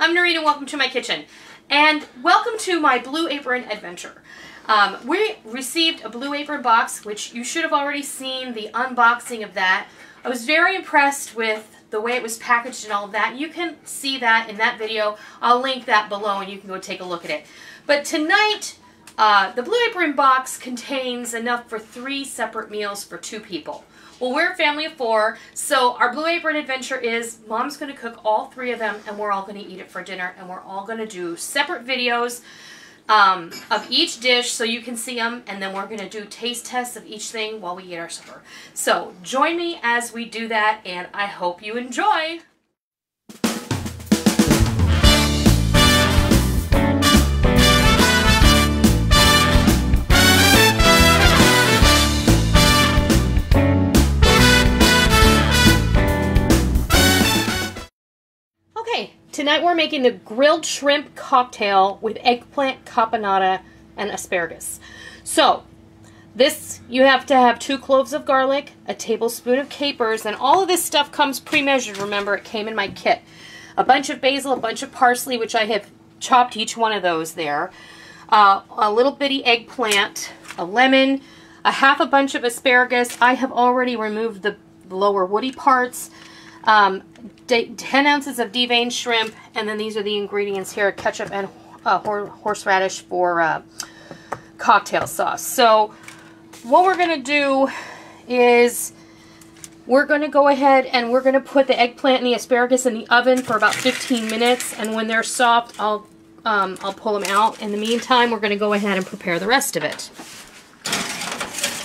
I'm and welcome to my kitchen. And welcome to my Blue Apron adventure. Um, we received a Blue Apron box, which you should have already seen the unboxing of that. I was very impressed with the way it was packaged and all of that. You can see that in that video. I'll link that below and you can go take a look at it. But tonight, uh, the Blue Apron box contains enough for three separate meals for two people. Well, we're a family of four, so our Blue Apron adventure is mom's going to cook all three of them and we're all going to eat it for dinner and we're all going to do separate videos um, of each dish so you can see them and then we're going to do taste tests of each thing while we eat our supper. So join me as we do that and I hope you enjoy. Tonight we're making the grilled shrimp cocktail with eggplant caponata and asparagus. So, this, you have to have two cloves of garlic, a tablespoon of capers, and all of this stuff comes pre-measured. Remember, it came in my kit. A bunch of basil, a bunch of parsley, which I have chopped each one of those there. Uh, a little bitty eggplant, a lemon, a half a bunch of asparagus. I have already removed the lower woody parts. Um, 10 ounces of deveined shrimp, and then these are the ingredients here, ketchup and uh, horseradish for uh, cocktail sauce. So what we're going to do is we're going to go ahead and we're going to put the eggplant and the asparagus in the oven for about 15 minutes, and when they're soft, I'll, um, I'll pull them out. In the meantime, we're going to go ahead and prepare the rest of it.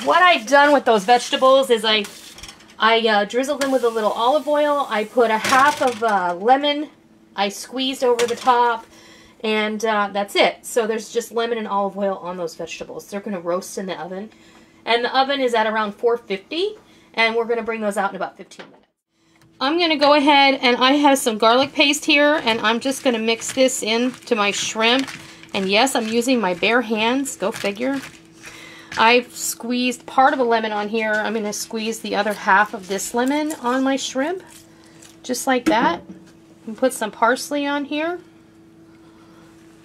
What I've done with those vegetables is I I uh, drizzled them with a little olive oil. I put a half of uh, lemon. I squeezed over the top. And uh, that's it. So there's just lemon and olive oil on those vegetables. They're going to roast in the oven. And the oven is at around 450. And we're going to bring those out in about 15 minutes. I'm going to go ahead and I have some garlic paste here. And I'm just going to mix this in to my shrimp. And yes, I'm using my bare hands. Go figure. I've squeezed part of a lemon on here. I'm going to squeeze the other half of this lemon on my shrimp. Just like that. And put some parsley on here.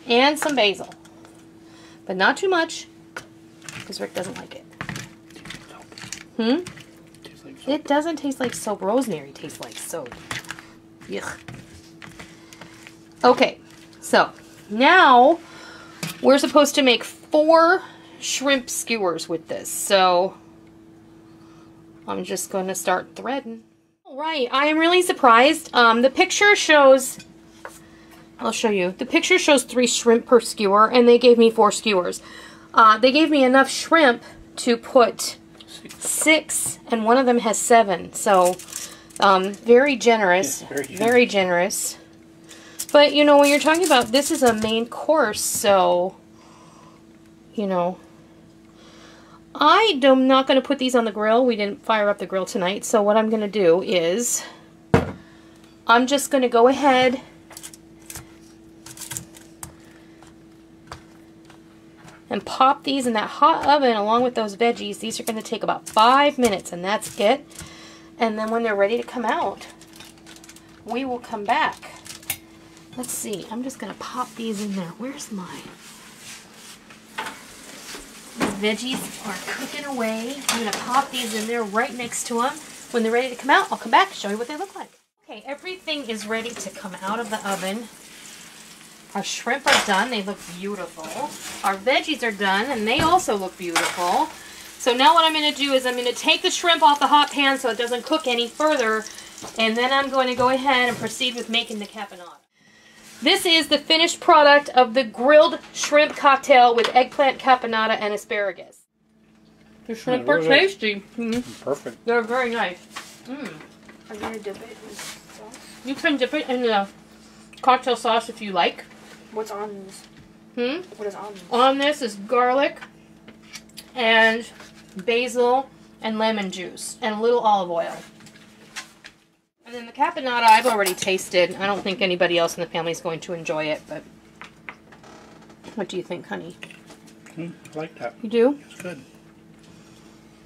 And some basil. But not too much. Because Rick doesn't like it. Hmm? It doesn't taste like soap. Rosemary tastes like soap. Yuck. Okay. So, now we're supposed to make four shrimp skewers with this. So I'm just going to start threading. All right, I am really surprised. Um, the picture shows, I'll show you. The picture shows three shrimp per skewer, and they gave me four skewers. Uh, they gave me enough shrimp to put six, and one of them has seven. So um, very generous, very, very generous. But, you know, when you're talking about, this is a main course, so, you know, I am not going to put these on the grill. We didn't fire up the grill tonight. So what I'm going to do is I'm just going to go ahead and pop these in that hot oven along with those veggies. These are going to take about five minutes and that's it. And then when they're ready to come out, we will come back. Let's see. I'm just going to pop these in there. Where's mine? Veggies are cooking away. I'm going to pop these in there right next to them. When they're ready to come out, I'll come back and show you what they look like. Okay, everything is ready to come out of the oven. Our shrimp are done. They look beautiful. Our veggies are done, and they also look beautiful. So now what I'm going to do is I'm going to take the shrimp off the hot pan so it doesn't cook any further, and then I'm going to go ahead and proceed with making the caponata. This is the finished product of the grilled shrimp cocktail with eggplant caponata and asparagus. The shrimp yeah, are tasty. Mm. Perfect. They're very nice. Mm. Are you gonna dip it in sauce? You can dip it in the cocktail sauce if you like. What's on this? Hmm? What is on this? On this is garlic and basil and lemon juice and a little olive oil. And then the caponata I've already tasted. I don't think anybody else in the family is going to enjoy it, but what do you think, honey? Mm, I like that. You do? It's good.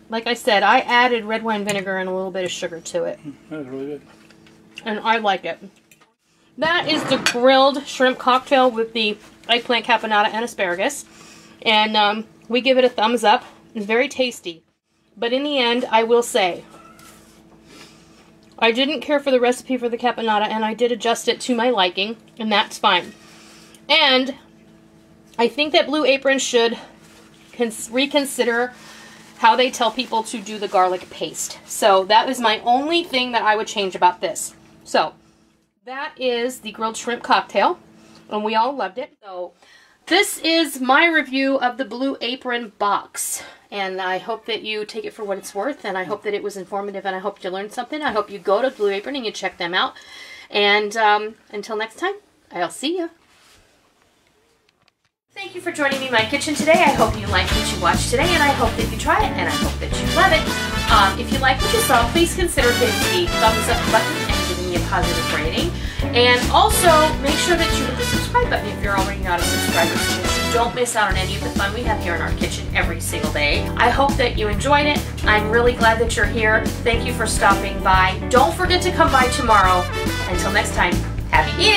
Like I said, I added red wine vinegar and a little bit of sugar to it. Mm, that was really good. And I like it. that is the grilled shrimp cocktail with the eggplant caponata and asparagus. And um, we give it a thumbs up. It's very tasty. But in the end, I will say, I didn't care for the recipe for the caponata, and I did adjust it to my liking, and that's fine. And I think that Blue Apron should reconsider how they tell people to do the garlic paste. So that is my only thing that I would change about this. So that is the grilled shrimp cocktail, and we all loved it. So this is my review of the Blue Apron box. And I hope that you take it for what it's worth, and I hope that it was informative, and I hope you learned something. I hope you go to Blue Apron and you check them out. And um, until next time, I'll see you. Thank you for joining me in my kitchen today. I hope you liked what you watched today, and I hope that you try it, and I hope that you love it. Um, if you like what you saw, please consider hitting the thumbs up button and giving me a positive rating. And also, make sure that you hit the subscribe button if you're already not a subscriber don't miss out on any of the fun we have here in our kitchen every single day. I hope that you enjoyed it. I'm really glad that you're here. Thank you for stopping by. Don't forget to come by tomorrow. Until next time, happy eating!